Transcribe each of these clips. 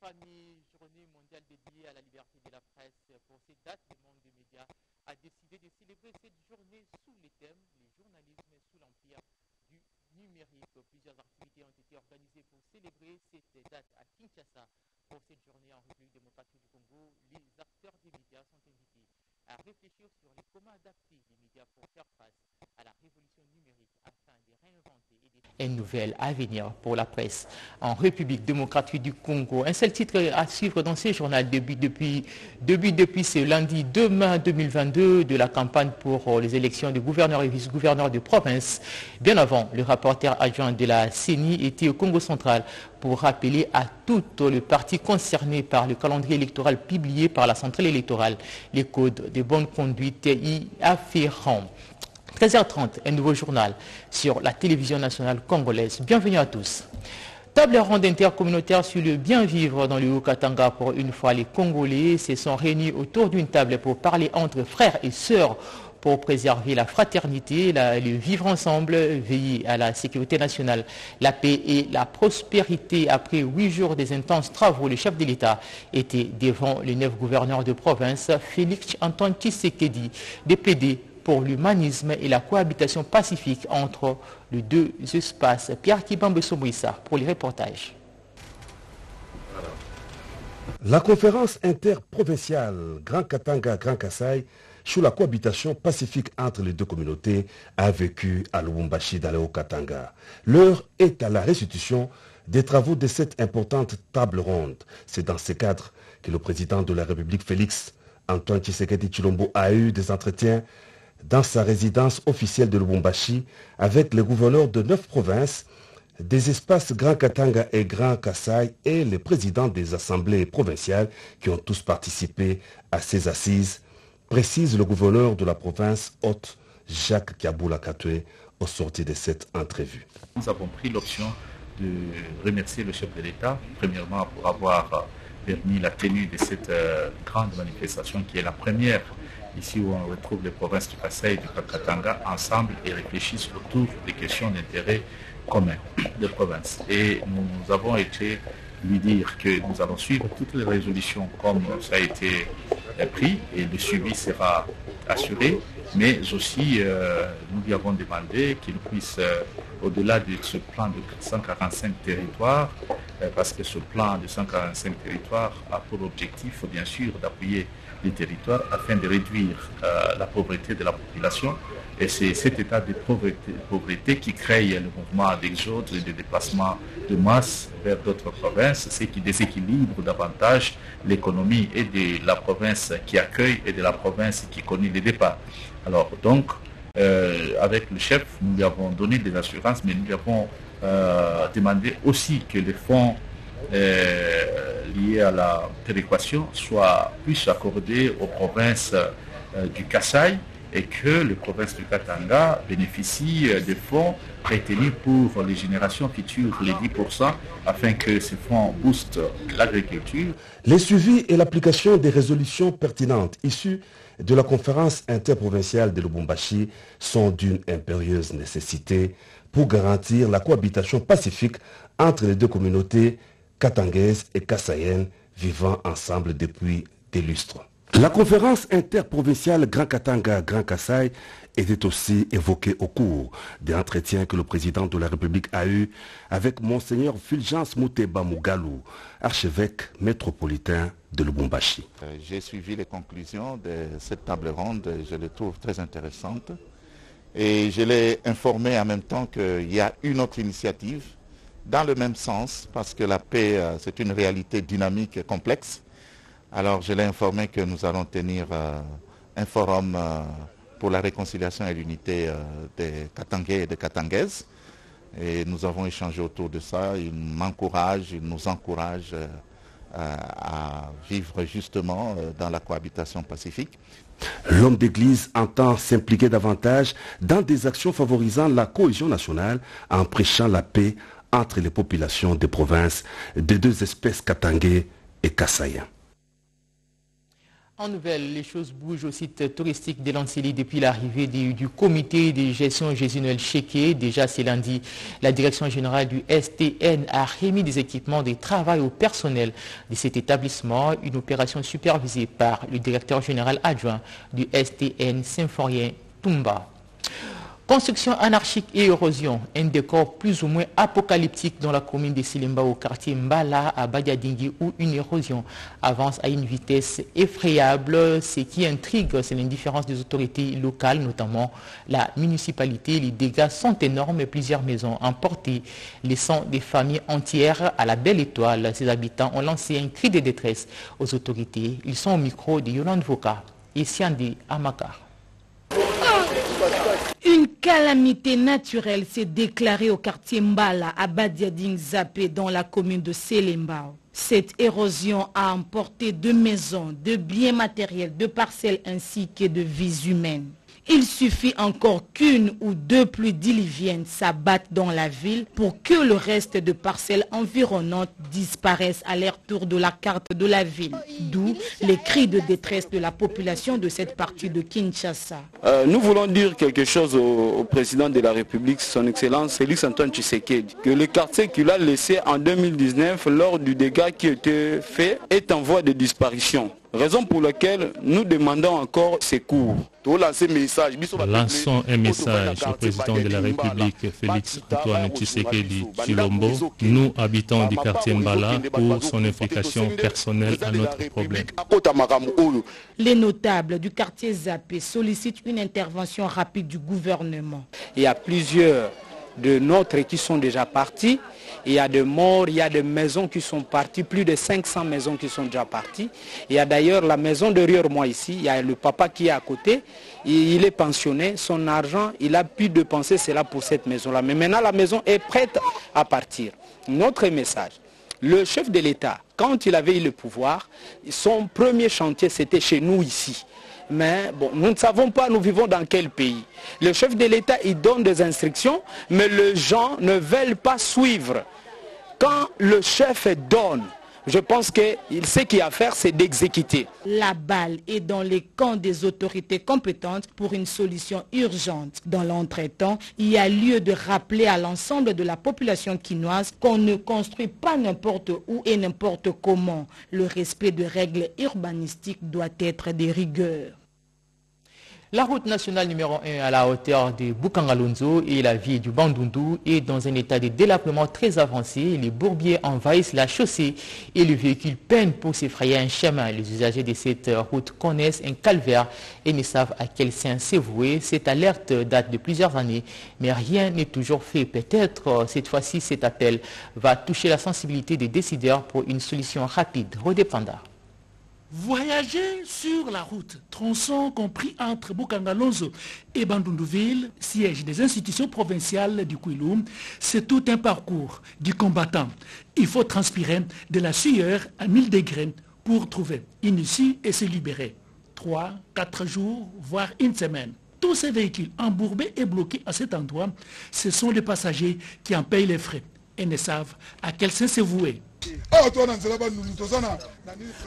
Stéphanie, journée mondiale dédiée à la liberté de la presse. Pour cette date, le monde des médias a décidé de célébrer cette journée sous les thèmes les journalismes sous l'empire du numérique. Plusieurs activités ont été organisées pour célébrer cette date à Kinshasa. Pour cette journée en République démocratique du Congo, les acteurs des médias sont invités réfléchir sur comment adapter les médias pour faire face à la révolution numérique afin de réinventer et de... Une nouvelle avenir pour la presse en République démocratique du Congo. Un seul titre à suivre dans ce journal depuis, depuis, depuis ce lundi 2 mai 2022 de la campagne pour les élections de gouverneurs et vice-gouverneurs de province. Bien avant, le rapporteur adjoint de la CENI était au Congo central pour rappeler à toutes les parties concernées par le calendrier électoral publié par la centrale électorale les codes de bonne conduite y afférents. 13h30, un nouveau journal sur la télévision nationale congolaise. Bienvenue à tous. Table ronde intercommunautaire sur le bien vivre dans le Haut-Katanga. Pour une fois, les Congolais se sont réunis autour d'une table pour parler entre frères et sœurs pour préserver la fraternité, le vivre ensemble, veiller à la sécurité nationale, la paix et la prospérité. Après huit jours des intenses travaux, le chef de l'État était devant les neuf gouverneurs de province, Félix Antoine Tshisekedi, de plaider pour l'humanisme et la cohabitation pacifique entre les deux espaces. Pierre Kibambe Somouissa pour les reportages. La conférence interprovinciale Grand Katanga Grand Kassai sur la cohabitation pacifique entre les deux communautés a vécu à Lubumbashi dans le Haut-Katanga. L'heure est à la restitution des travaux de cette importante table ronde. C'est dans ce cadre que le président de la République, Félix Antoine Tshisekedi Chilombo, a eu des entretiens dans sa résidence officielle de Lubumbashi avec les gouverneurs de neuf provinces, des espaces Grand Katanga et Grand Kassai et les présidents des assemblées provinciales qui ont tous participé à ces assises, précise le gouverneur de la province haute, Jacques Kaboula au sorti de cette entrevue. Nous avons pris l'option de remercier le chef de l'État, premièrement pour avoir permis la tenue de cette grande manifestation qui est la première ici où on retrouve les provinces du Kassai et du Katanga ensemble et réfléchissent autour des questions d'intérêt commun des provinces. Et nous avons été lui dire que nous allons suivre toutes les résolutions comme ça a été pris et le suivi sera assuré, mais aussi euh, nous lui avons demandé qu'il puisse, euh, au-delà de ce plan de 145 territoires, euh, parce que ce plan de 145 territoires a pour objectif, bien sûr, d'appuyer les territoires afin de réduire la pauvreté de la population. Et c'est cet état de pauvreté, qui crée le mouvement d'exode et de déplacement de masse vers d'autres provinces, ce qui déséquilibre davantage l'économie et de la province qui accueille et de la province qui connaît les départs. Alors donc, euh, avec le chef, nous lui avons donné des assurances, mais nous lui avons euh, demandé aussi que les fonds euh, liés à la péréquation soient plus accordés aux provinces du Kassai et que les provinces du Katanga bénéficient des fonds retenus pour les générations futures, les 10%, afin que ces fonds boostent l'agriculture. Les suivis et l'application des résolutions pertinentes issues de la conférence interprovinciale de Lubumbashi sont d'une impérieuse nécessité pour garantir la cohabitation pacifique entre les deux communautés katangaises et kassayennes vivant ensemble depuis des lustres. La conférence interprovinciale Grand Katanga Grand Kassai était aussi évoquée au cours des entretiens que le président de la République a eu avec Monseigneur Fulgence Mouteba Mougalou, archevêque métropolitain de Lubumbashi. J'ai suivi les conclusions de cette table ronde, je les trouve très intéressantes. Et je l'ai informé en même temps qu'il y a une autre initiative dans le même sens, parce que la paix, c'est une réalité dynamique et complexe. Alors je l'ai informé que nous allons tenir euh, un forum euh, pour la réconciliation et l'unité euh, des Katangais et des Katangaises. Et nous avons échangé autour de ça. Il m'encourage, il nous encourage à vivre justement dans la cohabitation pacifique. L'homme d'église entend s'impliquer davantage dans des actions favorisant la cohésion nationale en prêchant la paix entre les populations des provinces des deux espèces katangais et kassaïens. En nouvelle, les choses bougent au site touristique de l'Ancélie depuis l'arrivée du, comité de gestion Jésus-Noël Chéqué. Déjà ce lundi, la direction générale du STN a remis des équipements de travail au personnel de cet établissement, une opération supervisée par le directeur général adjoint du STN, Symphorien Tumba. Construction anarchique et érosion, un décor plus ou moins apocalyptique dans la commune de Silimba au quartier Mbala à Badiadingui où une érosion avance à une vitesse effrayable. Ce qui intrigue, c'est l'indifférence des autorités locales, notamment la municipalité. Les dégâts sont énormes plusieurs maisons emportées, laissant des familles entières à la belle étoile. Ces habitants ont lancé un cri de détresse aux autorités. Ils sont au micro de Yolande Voka et Siandi Amakar. Une calamité naturelle s'est déclarée au quartier Mbala à Badiading Zapé dans la commune de Selembao. Cette érosion a emporté de maisons, de biens matériels, de parcelles ainsi que de vies humaines. Il suffit encore qu'une ou deux pluies diluviennes s'abattent dans la ville pour que le reste de parcelles environnantes disparaissent à l'air tour de la carte de la ville. D'où les cris de détresse de la population de cette partie de Kinshasa. Euh, nous voulons dire quelque chose au, président de la République, son Excellence Félix Antoine Tshisekedi, que le quartier qu'il a laissé en 2019 lors du dégât qui a été fait est en voie de disparition. Raison pour laquelle nous demandons encore secours. Lançons un message au président de la République, Félix Antoine Tshisekedi Chilombo. Nous, habitants du quartier Mbala, pour son implication personnelle à notre problème. Les notables du quartier Zapé sollicitent une intervention rapide du gouvernement. Il y a plusieurs de nôtres qui sont déjà partis. Il y a des morts, il y a des maisons qui sont parties, plus de 500 maisons qui sont déjà parties. Il y a d'ailleurs la maison derrière moi ici, il y a le papa qui est à côté, il est pensionné, son argent, il a pu dépenser cela pour cette maison-là. Mais maintenant la maison est prête à partir. Notre message, le chef de l'État, quand il avait eu le pouvoir, son premier chantier c'était chez nous ici. Mais bon, nous ne savons pas, nous vivons dans quel pays. Le chef de l'État, il donne des instructions, mais les gens ne veulent pas suivre. Quand le chef donne, je pense que ce qu'il y a à faire, c'est d'exécuter. La balle est dans les camps des autorités compétentes pour une solution urgente. Dans l'entretemps, il y a lieu de rappeler à l'ensemble de la population quinoise qu'on ne construit pas n'importe où et n'importe comment. Le respect de règles urbanistiques doit être des rigueurs. La route nationale numéro 1 à la hauteur de Bukangalonzo et la ville du Bandundu est dans un état de délabrement très avancé. Les bourbiers envahissent la chaussée et les véhicules peinent pour s'effrayer un chemin. Les usagers de cette route connaissent un calvaire et ne savent à quel sein s'évouer. Cette alerte date de plusieurs années, mais rien n'est toujours fait. Peut-être euh, cette fois-ci cet appel va toucher la sensibilité des décideurs pour une solution rapide. Redépendant. Voyager sur la route, tronçon compris entre Bukangalonzo et Bandundouville, siège des institutions provinciales du Kouilou, c'est tout un parcours du combattant. Il faut transpirer de la sueur à 1000 degrés pour trouver une issue et se libérer. Trois, quatre jours, voire une semaine. Tous ces véhicules embourbés et bloqués à cet endroit, ce sont les passagers qui en payent les frais et ne savent à quel sens se vouer.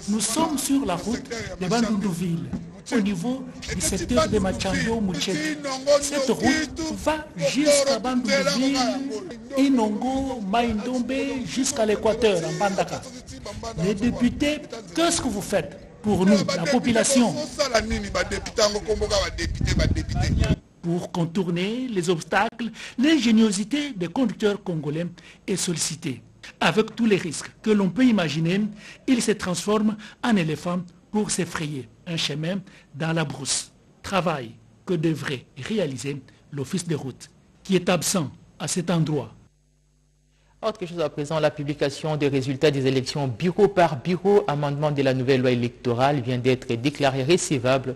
Nous sommes sur la route de Bandundouville, au niveau du secteur de Machango Mouchet. Cette route va jusqu'à Bandundouville, Inongo, Maïndombe, jusqu'à l'équateur, en Bandaka. Les députés, qu'est-ce que vous faites pour nous, la population? pour contourner les obstacles, l'ingéniosité des conducteurs congolais est sollicitée. Avec tous les risques que l'on peut imaginer, il se transforme en éléphant pour s'effrayer un chemin dans la brousse. Travail que devrait réaliser l'office de route, qui est absent à cet endroit autre chose à présent, la publication des résultats des élections bureau par bureau, amendement de la nouvelle loi électorale vient d'être déclaré recevable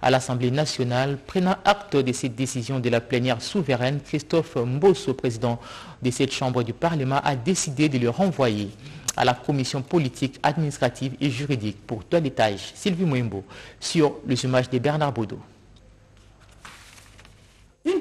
à l'Assemblée nationale. Prenant acte de cette décision de la plénière souveraine, Christophe Mbosso, président de cette chambre du Parlement, a décidé de le renvoyer à la commission politique, administrative et juridique pour toilettage. Sylvie Moimbo sur les images de Bernard Baudot.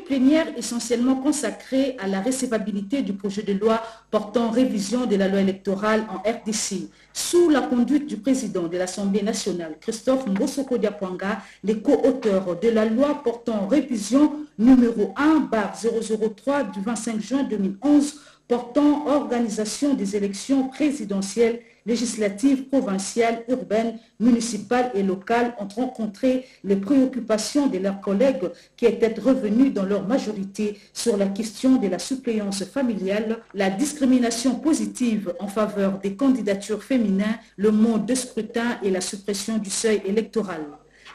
Plénière essentiellement consacrée à la recevabilité du projet de loi portant révision de la loi électorale en RDC. Sous la conduite du président de l'Assemblée nationale, Christophe Mbosoko Diapwanga, les co-auteurs de la loi portant révision numéro 1 003 du 25 juin 2011 portant organisation des élections présidentielles, législatives, provinciales, urbaines, municipales et locales ont rencontré les préoccupations de leurs collègues qui étaient revenus dans leur majorité sur la question de la suppléance familiale, la discrimination positive en faveur des candidatures féminines, le mode de scrutin et la suppression du seuil électoral.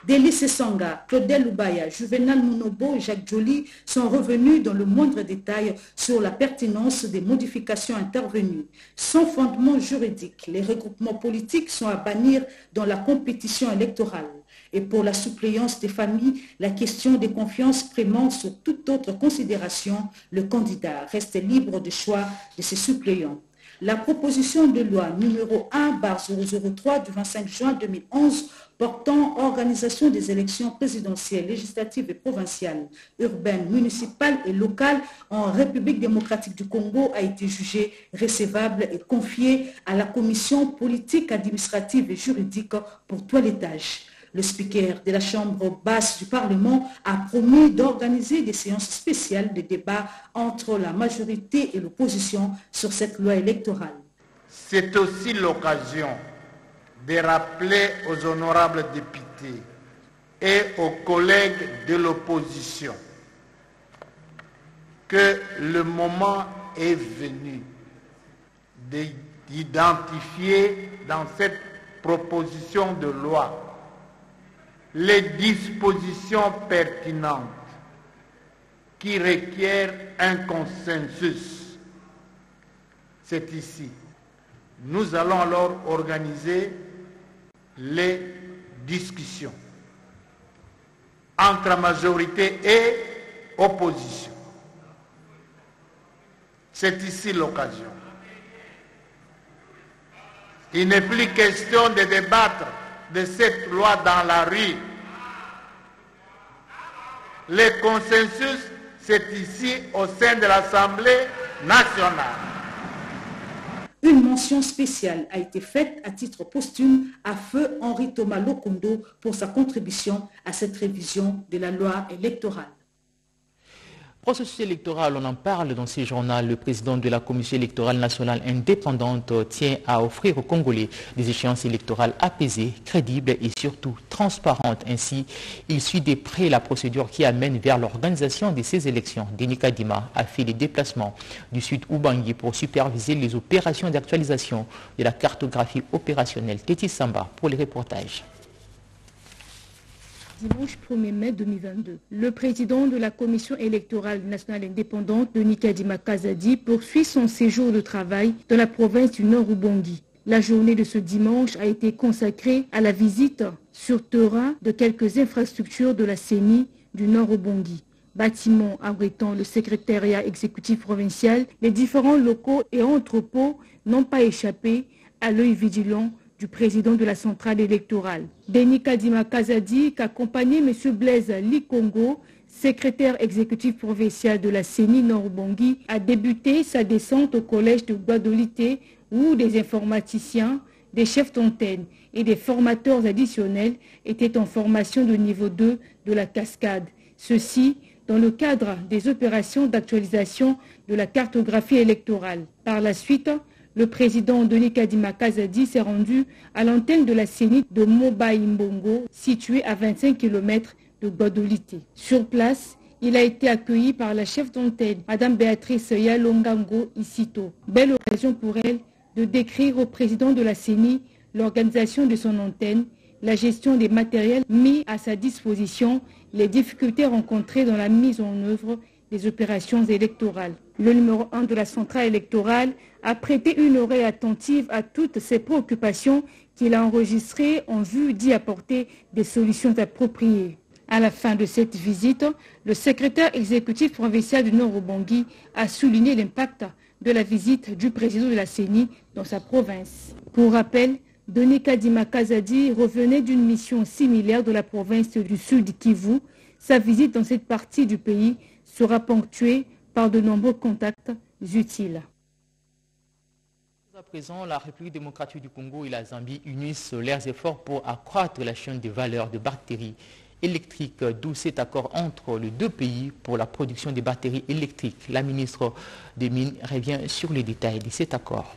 Délice Sanga, Claudel Loubaya, Juvenal Mounobo et Jacques Joly sont revenus dans le moindre détail sur la pertinence des modifications intervenues. Sans fondement juridique, les regroupements politiques sont à bannir dans la compétition électorale. Et pour la suppléance des familles, la question des confiances primant sur toute autre considération, le candidat reste libre de choix de ses suppléants. La proposition de loi numéro 1-003 du 25 juin 2011 portant organisation des élections présidentielles, législatives et provinciales, urbaines, municipales et locales en République démocratique du Congo a été jugée recevable et confiée à la commission politique, administrative et juridique pour toilettage. Le speaker de la Chambre basse du Parlement a promis d'organiser des séances spéciales de débat entre la majorité et l'opposition sur cette loi électorale. C'est aussi l'occasion de rappeler aux honorables députés et aux collègues de l'opposition que le moment est venu d'identifier dans cette proposition de loi les dispositions pertinentes qui requièrent un consensus. C'est ici. Nous allons alors organiser les discussions entre majorité et opposition. C'est ici l'occasion. Il n'est plus question de débattre de cette loi dans la rue. Le consensus, c'est ici au sein de l'Assemblée nationale. Une mention spéciale a été faite à titre posthume à feu Henri Thomas Lokondo pour sa contribution à cette révision de la loi électorale. Processus électoral, on en parle dans ces journaux. Le président de la Commission électorale nationale indépendante tient à offrir aux Congolais des échéances électorales apaisées, crédibles et surtout transparentes. Ainsi, il suit de près la procédure qui amène vers l'organisation de ces élections. Denis Kadima a fait les déplacements du sud Ubangi pour superviser les opérations d'actualisation de la cartographie opérationnelle. Tétis Samba pour les reportages dimanche 1er mai 2022. Le président de la Commission électorale nationale indépendante, Denis Kadima Kazadi, poursuit son séjour de travail dans la province du Nord-Ubangi. La journée de ce dimanche a été consacrée à la visite sur terrain de quelques infrastructures de la CENI du Nord-Ubangi bâtiments abritant le secrétariat exécutif provincial, les différents locaux et entrepôts n'ont pas échappé à l'œil vigilant du président de la centrale électorale. Denis Kadima Kazadi, accompagné M. Blaise Likongo, secrétaire exécutif provincial de la CENI Nord-Bangui, a débuté sa descente au collège de Guadolité où des informaticiens, des chefs d'antenne et des formateurs additionnels étaient en formation de niveau 2 de la cascade. Ceci dans le cadre des opérations d'actualisation de la cartographie électorale. Par la suite, le président Denis Kadima Kazadi s'est rendu à l'antenne de la CENI de Moba-Imbongo, située à 25 km de Godolité. Sur place, il a été accueilli par la chef d'antenne, Madame Béatrice Yalongango Isito. Belle occasion pour elle de décrire au président de la CENI l'organisation de son antenne, la gestion des matériels mis à sa disposition, les difficultés rencontrées dans la mise en œuvre des opérations électorales. Le numéro 1 de la centrale électorale a prêté une oreille attentive à toutes ces préoccupations qu'il a enregistrées en vue d'y apporter des solutions appropriées. À la fin de cette visite, le secrétaire exécutif provincial du Nord-Obangui a souligné l'impact de la visite du président de la CENI dans sa province. Pour rappel, Denis Kadima Kazadi revenait d'une mission similaire de la province du Sud Kivu. Sa visite dans cette partie du pays sera ponctuée par de nombreux contacts utiles. À présent, la République démocratique du Congo et la Zambie unissent leurs efforts pour accroître la chaîne de valeur de batteries électriques, d'où cet accord entre les deux pays pour la production des batteries électriques. La ministre des Mines revient sur les détails de cet accord.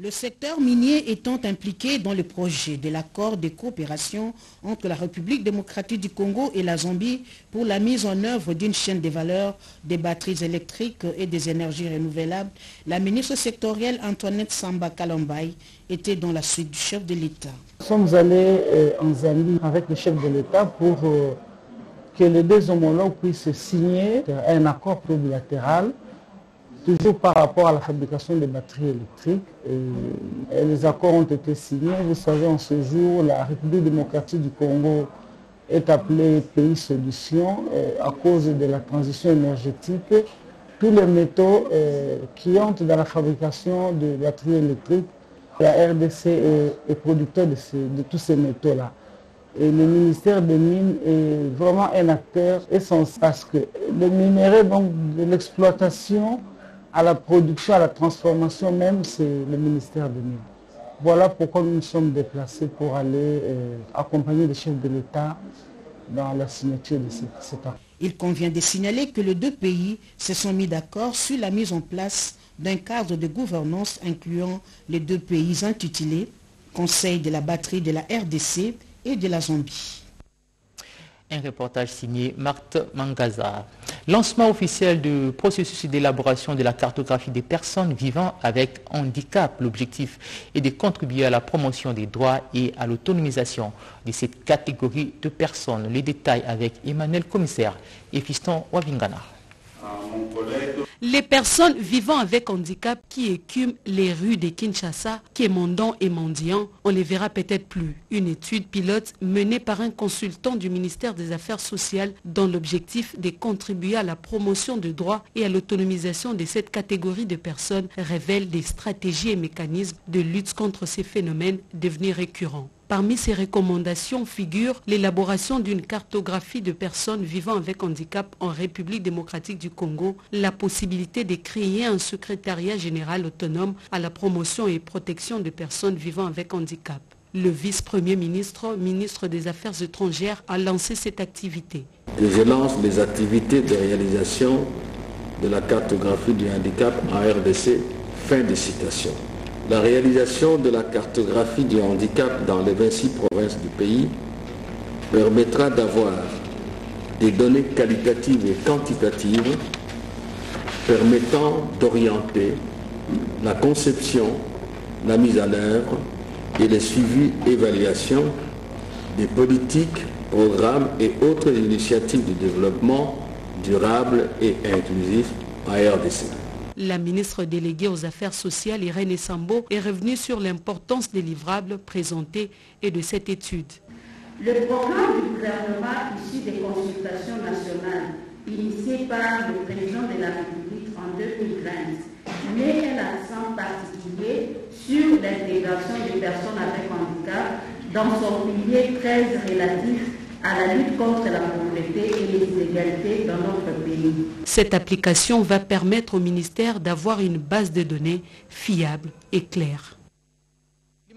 Le secteur minier étant impliqué dans le projet de l'accord de coopération entre la République démocratique du Congo et la Zambie pour la mise en œuvre d'une chaîne de valeur des batteries électriques et des énergies renouvelables, la ministre sectorielle Antoinette Samba Kalambay était dans la suite du chef de l'État. Nous sommes allés euh, en Zambie avec le chef de l'État pour euh, que les deux homologues puissent signer un accord bilatéral toujours par rapport à la fabrication des batteries électriques. Et, les accords ont été signés. Vous savez, en ce jour, la République démocratique du Congo est appelée pays solution à cause de la transition énergétique. Tous les métaux qui entrent dans la fabrication de batteries électriques, la RDC est, producteur de, de tous ces métaux-là. Et le ministère des Mines est vraiment un acteur essentiel parce que le minerai donc, de l'exploitation à la production, à la transformation même, c'est le ministère des Mines. Voilà pourquoi nous nous sommes déplacés pour aller euh, accompagner les chefs de l'État dans la signature de cet accord. Il convient de signaler que les deux pays se sont mis d'accord sur la mise en place d'un cadre de gouvernance incluant les deux pays intitulés Conseil de la batterie de la RDC et de la Zambie. Un reportage signé Marthe Mangaza. Lancement officiel du processus d'élaboration de la cartographie des personnes vivant avec handicap. L'objectif est de contribuer à la promotion des droits et à l'autonomisation de cette catégorie de personnes. Les détails avec Emmanuel Commissaire et Fiston Wavingana. Les personnes vivant avec handicap qui écument les rues de Kinshasa, mondant et mendiant, on les verra peut-être plus. Une étude pilote menée par un consultant du ministère des Affaires sociales dans l'objectif de contribuer à la promotion de droits et à l'autonomisation de cette catégorie de personnes révèle des stratégies et mécanismes de lutte contre ces phénomènes devenus récurrents. Parmi ces recommandations figure l'élaboration d'une cartographie de personnes vivant avec handicap en République démocratique du Congo, la possibilité de créer un secrétariat général autonome à la promotion et protection des personnes vivant avec handicap. Le vice-premier ministre, ministre des Affaires étrangères, a lancé cette activité. je lance les activités de réalisation de la cartographie du handicap en RDC. Fin de citation. La réalisation de la cartographie du handicap dans les 26 provinces du pays permettra d'avoir des données qualitatives et quantitatives permettant d'orienter la conception, la mise en œuvre et le suivi évaluation des politiques, programmes et autres initiatives de développement durable et inclusif en RDC. La ministre déléguée aux Affaires sociales, Irène Sambo, est revenue sur l'importance des livrables présentés et de cette étude. Le programme du gouvernement issu des consultations nationales initiées par le président de la République en 2020 met un accent particulier sur l'intégration des personnes avec handicap dans son pilier 13 relatif à la lutte contre la pauvreté et les inégalités dans notre pays. Cette application va permettre au ministère d'avoir une base de données fiable et claire.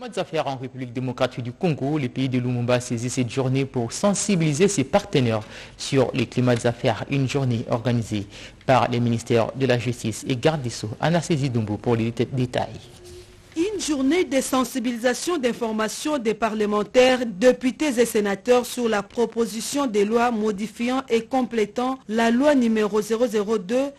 Les des affaires en République démocratique du Congo, les pays de Lumumba saisissent cette journée pour sensibiliser ses partenaires sur les climats des affaires. Une journée organisée par les ministères de la Justice et Garde des Sceaux. Anna Dumbo pour les détails. Une journée de sensibilisation d'information des parlementaires, députés et sénateurs sur la proposition des lois modifiant et complétant la loi numéro 002-2001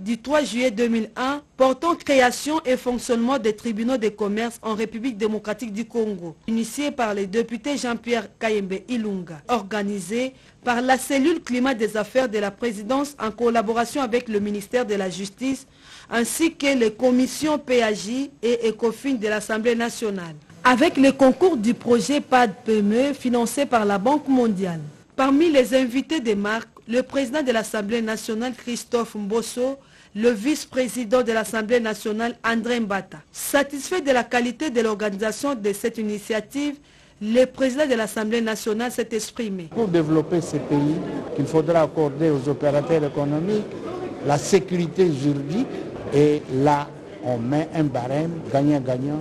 du 3 juillet 2001 portant création et fonctionnement des tribunaux de commerce en République démocratique du Congo, initiée par les députés Jean-Pierre Kayembe Ilunga, organisée par la cellule climat des affaires de la présidence en collaboration avec le ministère de la Justice, ainsi que les commissions PAJ et ECOFIN de l'Assemblée nationale, avec le concours du projet PAD-PME financé par la Banque mondiale. Parmi les invités des marques, le président de l'Assemblée nationale Christophe Mbosso, le vice-président de l'Assemblée nationale André Mbata. Satisfait de la qualité de l'organisation de cette initiative, Le président de l'Assemblée nationale s'est exprimé. Pour développer ces pays, il faudra accorder aux opérateurs économiques la sécurité juridique et là, on met un barème gagnant-gagnant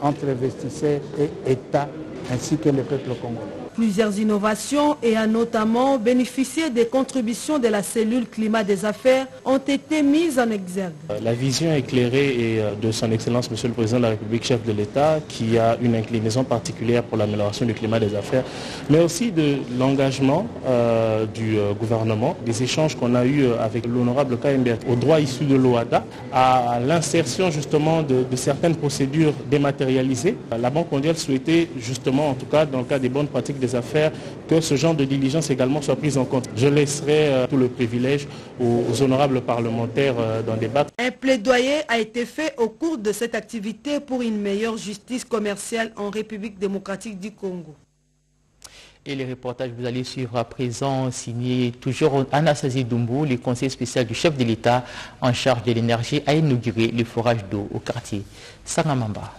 entre investisseurs et État ainsi que le peuple congolais. Plusieurs innovations et a notamment bénéficié des contributions de la cellule climat des affaires ont été mises en exergue. La vision éclairée et de son Excellence Monsieur le Président de la République, chef de l'État, qui a une inclinaison particulière pour l'amélioration du climat des affaires, mais aussi de l'engagement euh, du euh, gouvernement, des échanges qu'on a eus avec l'honorable KMB au droit issu de l'OADA, à l'insertion justement de, de certaines procédures dématérialisées. La Banque mondiale souhaitait justement, en tout cas dans le cas des bonnes pratiques des affaires, que ce genre de diligence également soit prise en compte. Je laisserai euh, tout le privilège aux, aux honorables parlementaires euh, d'en débattre. Un plaidoyer a été fait au cours de cette activité pour une meilleure justice commerciale en République démocratique du Congo. Et les reportages vous allez suivre à présent, signé toujours Anastasie Dumbo, le conseiller spécial du chef de l'État en charge de l'énergie, a inauguré le forage d'eau au quartier Sangamamba.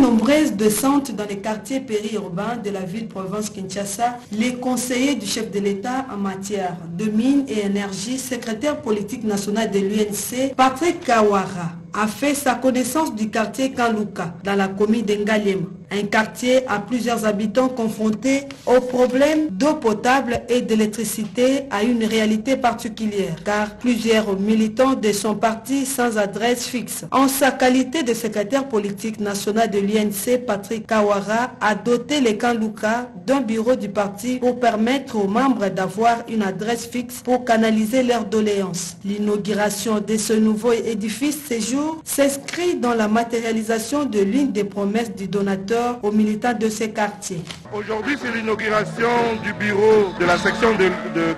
Nombreuses descentes dans les quartiers périurbains de la ville-province Kinshasa, les conseillers du chef de l'État en matière de mines et énergie, secrétaire politique national de l'UNC, Patrick Kawara, a fait sa connaissance du quartier Kaluka dans la commune d'Engalem, un quartier à plusieurs habitants confrontés aux problèmes d'eau potable et d'électricité à une réalité particulière car plusieurs militants de son parti sans adresse fixe. En sa qualité de secrétaire politique national de l'UNC, Patrick Kawara a doté les Kaluka d'un bureau du parti pour permettre aux membres d'avoir une adresse fixe pour canaliser leurs doléances. L'inauguration de ce nouveau édifice séjour s'inscrit dans la matérialisation de l'une des promesses du donateur aux militants de ces quartiers. Aujourd'hui, c'est l'inauguration du bureau de la section de, de.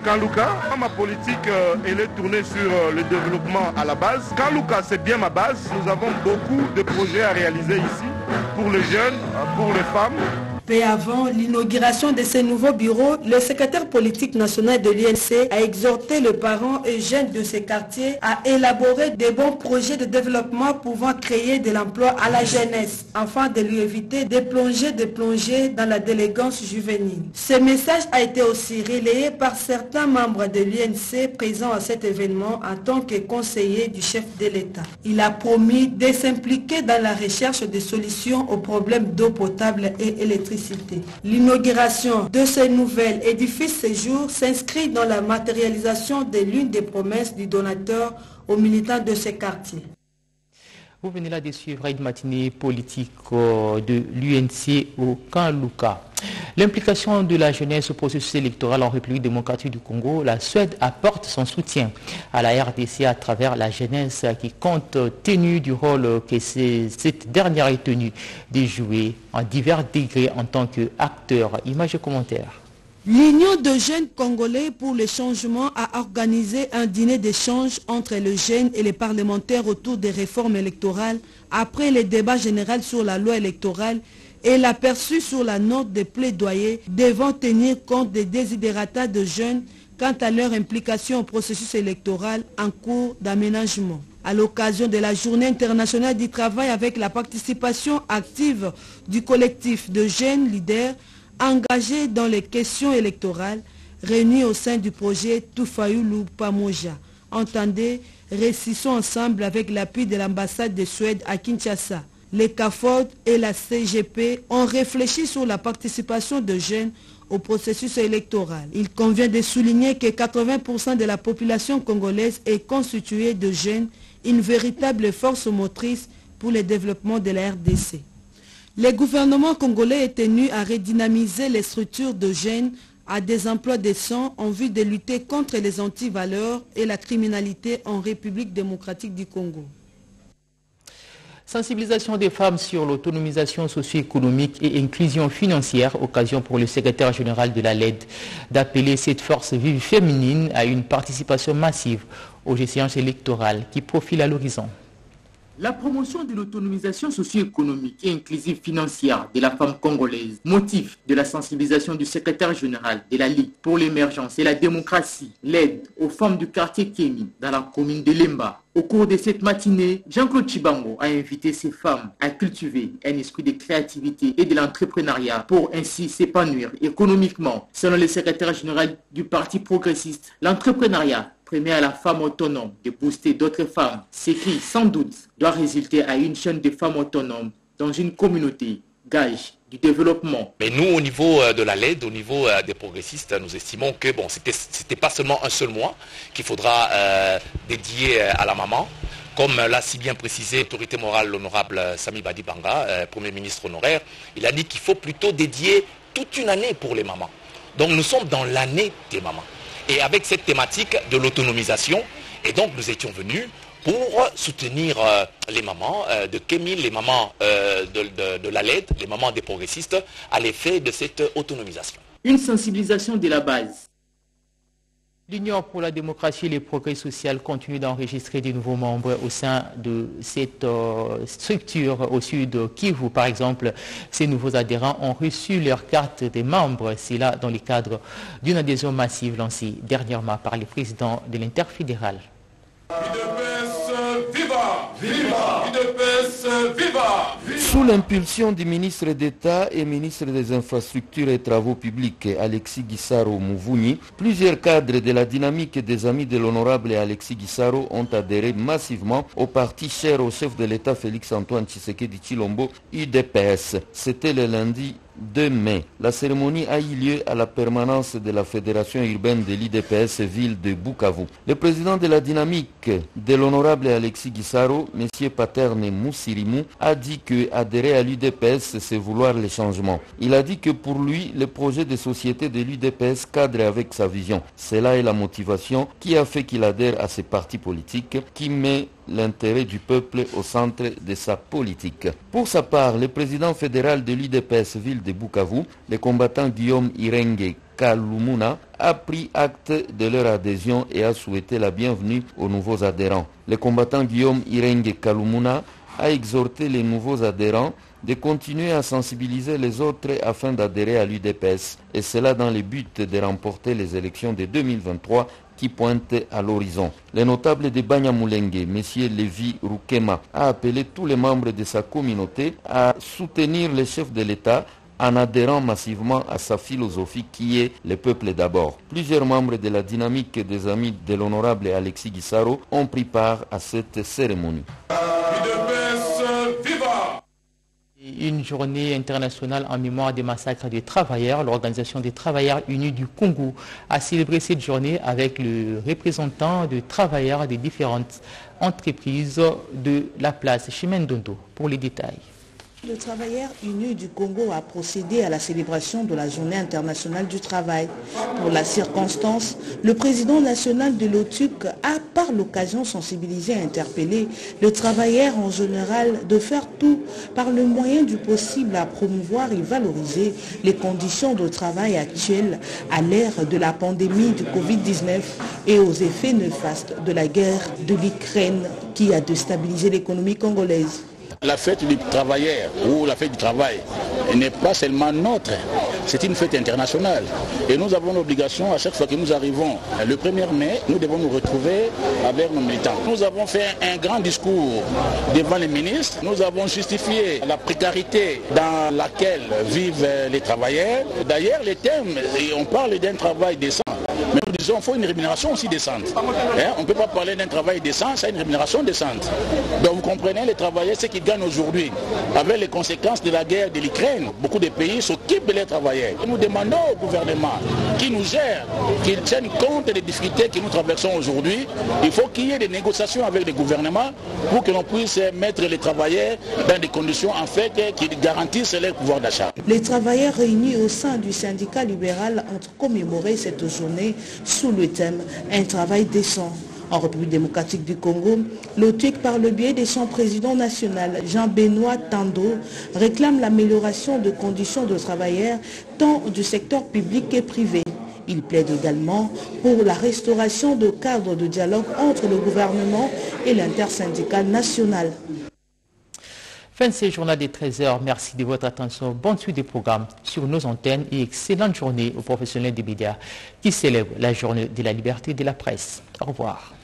Ma politique, euh, elle est tournée sur euh, le développement à la base. Kanluka, c'est bien ma base. Nous avons beaucoup de projets à réaliser ici pour les jeunes, pour les femmes. Peu avant l'inauguration de ce nouveau bureau, le secrétaire politique national de l'UNC a exhorté les parents et jeunes de ces quartiers à élaborer des bons projets de développement pouvant créer de l'emploi à la jeunesse, afin de lui éviter de plonger, de plonger dans la délégance juvénile. Ce message a été aussi relayé par certains membres de l'UNC présents à cet événement en tant que conseiller du chef de l'État. Il a promis de s'impliquer dans la recherche de solutions aux problèmes d'eau potable et L'inauguration de ce nouvel édifice séjour s'inscrit dans la matérialisation de l'une des promesses du donateur aux militants de ces quartiers. Vous venez là de suivre une matinée politique de l'UNC au Kanluka. L'implication de la jeunesse au processus électoral en République démocratique du Congo, la Suède apporte son soutien à la RDC à travers la jeunesse qui compte tenu du rôle que cette dernière est tenue de jouer en divers degrés en tant qu'acteur. Images et commentaires. L'Union de jeunes congolais pour le changement a organisé un dîner d'échange entre les jeunes et les parlementaires autour des réformes électorales après le débat général sur la loi électorale et l'aperçu sur la note des plaidoyers devant tenir compte des désidératas de jeunes quant à leur implication au processus électoral en cours d'aménagement. À l'occasion de la journée internationale du travail avec la participation active du collectif de jeunes leaders engagés dans les questions électorales réunis au sein du projet Tufayoulou Pamoja. Entendez, récissons ensemble avec l'appui de l'ambassade de Suède à Kinshasa. Les CAFOD et la CGP ont réfléchi sur la participation de jeunes au processus électoral. Il convient de souligner que 80% de la population congolaise est constituée de jeunes, une véritable force motrice pour le développement de la RDC. Le gouvernement congolais est tenu à redynamiser les structures de jeunes à des emplois décents en vue de lutter contre les antivaleurs et la criminalité en République démocratique du Congo. Sensibilisation des femmes sur l'autonomisation socio-économique et inclusion financière, occasion pour le secrétaire général de la LED d'appeler cette force vive féminine à une participation massive aux séances électorales qui profilent à l'horizon. La promotion de l'autonomisation socio-économique et inclusive financière de la femme congolaise, motif de la sensibilisation du secrétaire général de la Ligue pour l'émergence et la démocratie, l'aide aux femmes du quartier Kémi dans la commune de Lemba. Au cours de cette matinée, Jean-Claude Chibango a invité ces femmes à cultiver un esprit de créativité et de l'entrepreneuriat pour ainsi s'épanouir économiquement. Selon le secrétaire général du Parti progressiste, l'entrepreneuriat permet à la femme autonome de booster d'autres femmes, ce qui, sans doute, doit résulter à une chaîne de femmes autonomes dans une communauté gage du développement. Mais nous, au niveau euh, de la LED, au niveau euh, des progressistes, nous estimons que bon, c'était, c'était pas seulement un seul mois qu'il faudra euh, dédier à la maman, comme l'a si bien précisé l'autorité morale, l'honorable Sami Badibanga, Premier ministre honoraire, il a dit qu'il faut plutôt dédier toute une année pour les mamans. Donc nous sommes dans l'année des mamans. Et avec cette thématique de l'autonomisation, et donc nous étions venus pour soutenir euh, les mamans euh, de Kémil, les mamans euh, de, de la LED, les mamans des progressistes, à l'effet de cette autonomisation. Une sensibilisation de la base. L'Union pour la démocratie et les progrès sociaux continue d'enregistrer de nouveaux membres au sein de cette structure au sud Kivu. Par exemple, ces nouveaux adhérents ont reçu leur carte des membres. C'est là dans le cadre d'une adhésion massive lancée dernièrement par le président de l'interfédéral. Sous l'impulsion du ministre d'État et ministre des Infrastructures et Travaux Publics Alexis Guissaro Mouvuni, plusieurs cadres de la dynamique des amis de l'honorable Alexis Guissaro ont adhéré massivement au parti cher au chef de l'État Félix-Antoine Tshisekedi Chilombo, UDPS. C'était le lundi 2 mai. La cérémonie a eu lieu à la permanence de la Fédération urbaine de l'IDPS ville de Bukavu. Le président de la dynamique de l'honorable Alexis Guissaro, M. Paterne Moussirimou, a dit que adhérer à l'UDPS, c'est vouloir les changements. Il a dit que pour lui, le projet de société de l'UDPS cadre avec sa vision. Cela est la motivation qui a fait qu'il adhère à ces partis politiques qui met l'intérêt du peuple au centre de sa politique. Pour sa part, le président fédéral de l'UDPS ville de Bukavu, le combattant Guillaume Irenge Kalumuna, a pris acte de leur adhésion et a souhaité la bienvenue aux nouveaux adhérents. Le combattant Guillaume Irenge Kalumuna a exhorté les nouveaux adhérents de continuer à sensibiliser les autres afin d'adhérer à l'UDPS, et cela dans le but de remporter les élections de 2023 qui pointe à l'horizon. Le notable de Banyamulenge, M. Lévi Rukema, a appelé tous les membres de sa communauté à soutenir le chef de l'État en adhérant massivement à sa philosophie qui est le peuple d'abord. Plusieurs membres de la dynamique des amis de l'honorable Alexis Guissaro ont pris part à cette cérémonie. Une journée internationale en mémoire des massacres des travailleurs. L'Organisation des travailleurs unis du Congo a célébré cette journée avec le représentant de travailleurs des différentes entreprises de la place Chimendondo pour les détails. Le travailleur uni du Congo a procédé à la célébration de la Journée internationale du travail. Pour la circonstance, le président national de l'OTUC a par l'occasion sensibilisé et interpellé le travailleur en général de faire tout par le moyen du possible à promouvoir et valoriser les conditions de travail actuelles à l'ère de la pandémie du Covid-19 et aux effets néfastes de la guerre de l'Ukraine qui a déstabilisé l'économie congolaise. La fête du travailleur ou la fête du travail n'est pas seulement notre, c'est une fête internationale. Et nous avons l'obligation, à chaque fois que nous arrivons le 1er mai, nous devons nous retrouver avec nos militants. Nous avons fait un grand discours devant les ministres. Nous avons justifié la précarité dans laquelle vivent les travailleurs. D'ailleurs, les thèmes, on parle d'un travail décent. Disons qu'il faut une rémunération aussi décente. Hein, on ne peut pas parler d'un travail décent sans une rémunération décente. Donc vous comprenez, les travailleurs, ce qu'ils gagnent aujourd'hui, avec les conséquences de la guerre de l'Ukraine, beaucoup de pays s'occupent des travailleurs. Nous demandons au gouvernement qui nous gère, qu'il tienne compte des difficultés que nous traversons aujourd'hui. Il faut qu'il y ait des négociations avec les gouvernements pour que l'on puisse mettre les travailleurs dans des conditions en fait qui garantissent leur pouvoir d'achat. Les travailleurs réunis au sein du syndicat libéral ont commémoré cette journée sous le thème Un travail décent. En République démocratique du Congo, l'OTUC, par le biais de son président national, Jean-Benoît Tando, réclame l'amélioration de conditions de travailleurs tant du secteur public que privé. Il plaide également pour la restauration de cadres de dialogue entre le gouvernement et l'intersyndical national. Fin de ces journaux des 13h. Merci de votre attention. Bonne suite des programmes sur nos antennes et excellente journée aux professionnels des médias qui célèbrent la journée de la liberté de la presse. Au revoir.